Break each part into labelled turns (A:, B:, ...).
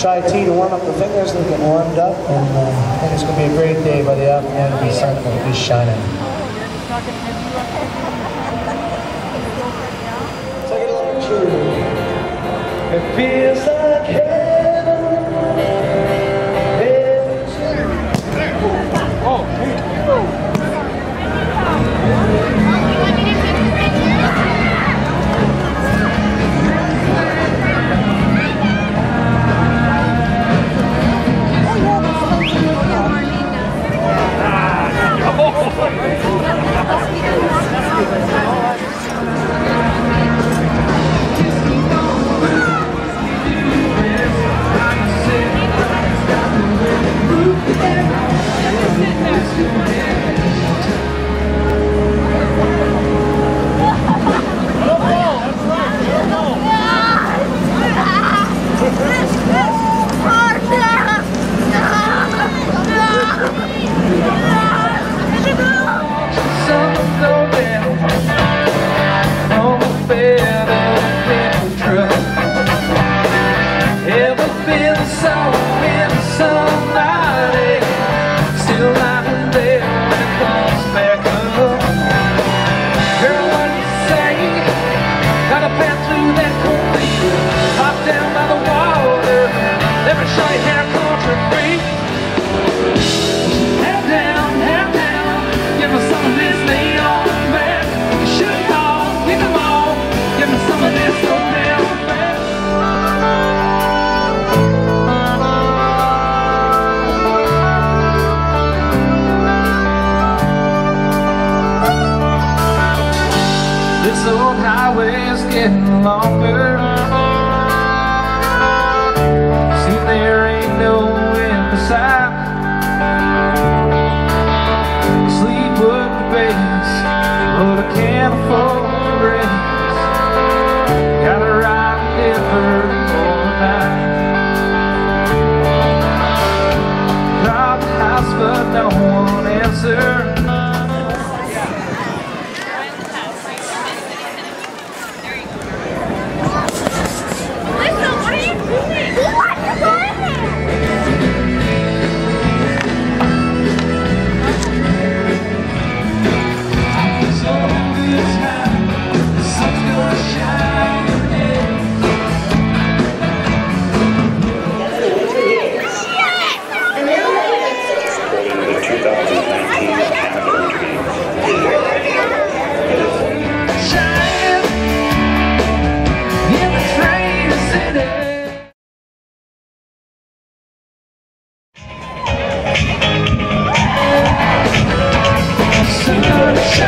A: chai tea to warm up the fingers and get warmed up. And uh, I think it's going to be a great day by the afternoon. The sun will be shining. Take it. It feels
B: been so, been somebody Still there when it back up. Girl, what you say? Gotta pass through that Hop down by the water. Let me show you how This old highway is getting longer. See there ain't no end beside Sleep with the base But I can't afford to race Gotta ride Denver for the night. Robbed the house but no one answered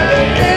B: All